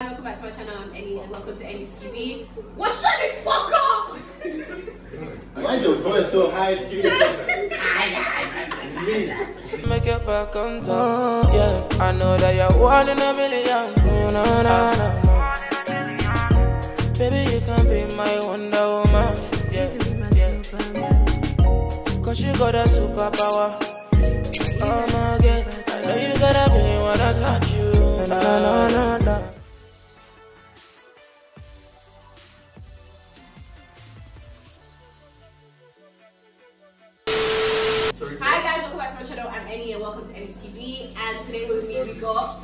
welcome back to my channel. I'm Enny and welcome to Enny'Z TV. What's shut the fuck up? Why is your voice so high? Make it back on top, yeah. I know that you're one in a million. No, no, no, no, no. Baby, you can be my Wonder Woman, yeah, yeah. Cause you got a superpower. Oh Enny and welcome to Enny'Z TV. And today with me we got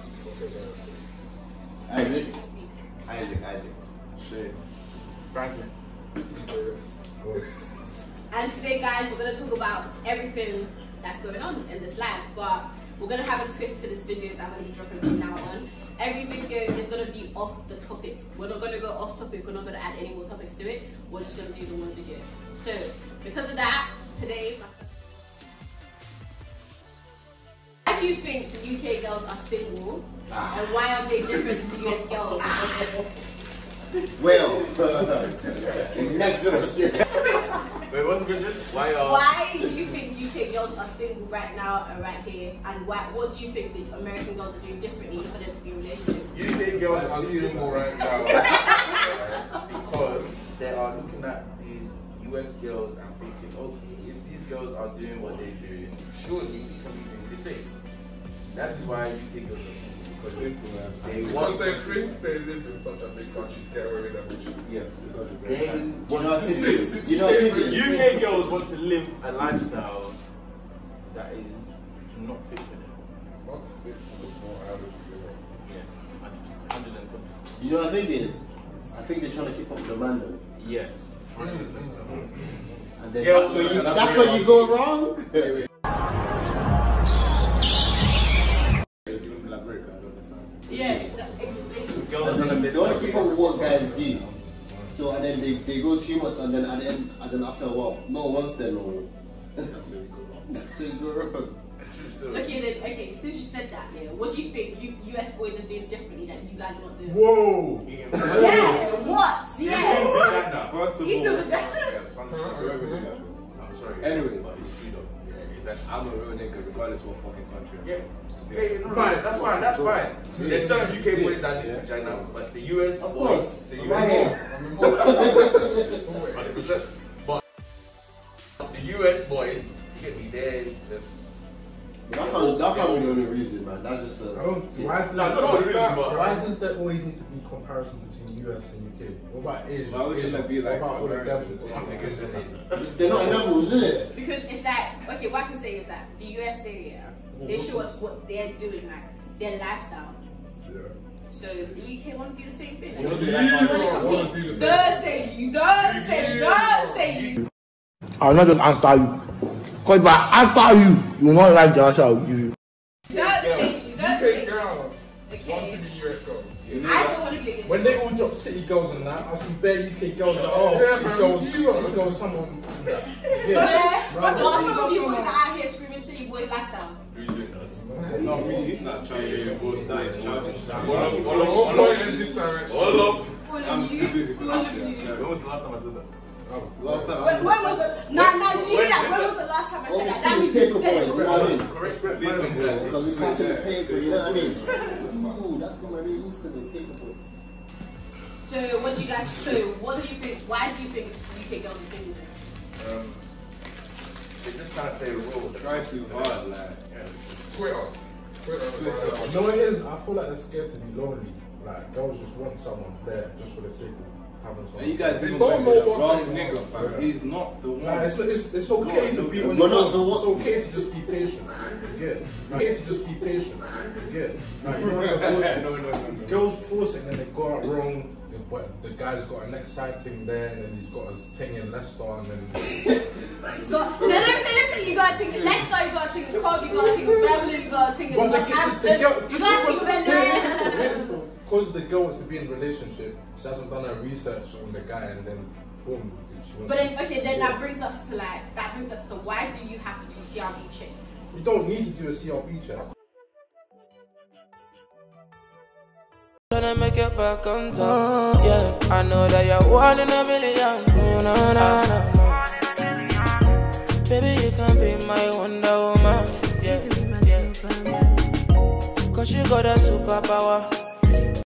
Isaac. Speak. Isaac, Isaac. Shit. Franklin. And today guys, we're gonna talk about everything that's going on in this life. But we're gonna have a twist to this video, so I'm gonna be dropping from now on. Every video is gonna be off the topic. We're not gonna go off topic. We're not gonna add any more topics to it. We're just gonna do the one video. So because of that, today. Do you think the UK girls are single? Ah. And why are they different to the US girls? Well, next question. Wait, what's the question? Why are Why do you think UK girls are single right now and right here? And why, what do you think the American girls are doing differently for them to be in relationships? UK girls are single right now because they are looking at these US girls and thinking, okay, if these girls are doing what they're doing, surely we can be doing the same. That is why UK girls are single because they Because want they think they live in such a big country to get away with everything. yes, Do they you know what I think it is? You know what I it is? UK girls want to live a lifestyle that is not fit for them? Not fit for the small island we Yes, 110%. You know what I think is? I think they're trying to keep up with the man though. Yes, 110%. And then Yeah, that's where you that's where you go wrong. up with what guys do. So and then they, they go too much and then at the end and then after a while, no one wants them or that's where you go wrong. That's where you go wrong. Okay, then, okay, since you said that, yeah, what do you think you, US boys are doing differently that you guys are not doing? Whoa! Yeah, what? Yeah. Vagina. First of Eat a all, sorry. Anyways. but it's true though. Yeah, it's actually I'm a real nigga regardless of what fucking country. I'm Yeah. from. Hey, no, no, Right. that's fine, that's fine. There's some UK Yeah. boys that live in Yeah. China, but the US Of boys, course. the US here. I'm involved. 100%. But the US boys, you get me, they're just. That can't that can't be the only reason, man. That's just a oh, I don't. Why does, No, it's not really, but- why does there always need to be comparison between the US and UK? What about Asia? Why would it Asia? not be like what about all the American? devils? Because they- they're not in levels, is it? Because it's like, okay, what I can say is that the USA, yeah, they show us what they're doing, like their lifestyle. Yeah. So the UK want to do the same thing. You know, Like, they you like You wanna don't want to do the same. Don't say you, don't say, don't say you. I'll not just answer you. Because if I answer you, you will not like the answer I'll give you. Don't say you, don't UK say girls want to be US girls. I don't want to be against When they all drop city girls and that, I see bare UK girls like, oh, Yeah, city girls, see city what- girls, someone. But Yeah. yeah, Right. but some of you boys are out here screaming city boy lifestyle. Who's doing? Not me. Not trying to go that is childish. All up, all We're up, all all going up. in this direction. All of I'm you, too busy all of you. yeah. When was the last time I said that? Last time When, when was the, nah, nah, do you hear that? When was the last time I said that? That means you Paper said boys, you know it. what I mean? Correct. Because we catch him paper, you know what I mean? Ooh, that's what my real instant paper boy. So what do you guys? So what do you think? Why do you think UK girls are single? then? Um, they're just trying to play a role. Try too hard, like. Yeah. Twitter. Twitter. Twitter. You know it is? I feel like they're scared to be lonely. Like, girls just want someone there just for the sake of having someone. And you guys They don't know the what wrong nigga, fam. He's not the one. Nah, it's, it's, it's okay to be on We're your the own. It's okay to just be patient. You get it? Like, it's okay to just be patient. You get? Like, you don't have to force it. no, no, no, no. Girls force it and then they go out wrong. The, the guy's got an exciting there and then he's got his thing in Leicester and then It's got- No, let me say, let me say, you got to think Leicester, you got to think Cobb, you got to think Birmingham, you got to think But the, the, Northampton, you just got to because, think yeah, Bender. yeah, because the girl wants to be in a relationship, she hasn't done her research on the guy and then boom, she wants But then, okay, then that brings us to like, that brings us to why do you have to do CRB check? You don't need to do a CRB check. gonna make it back on top. Yeah, I know that you're one in a million. No, no, no, no, no. Baby, you can be my Wonder Woman. Yeah, yeah. Cause you got a superpower.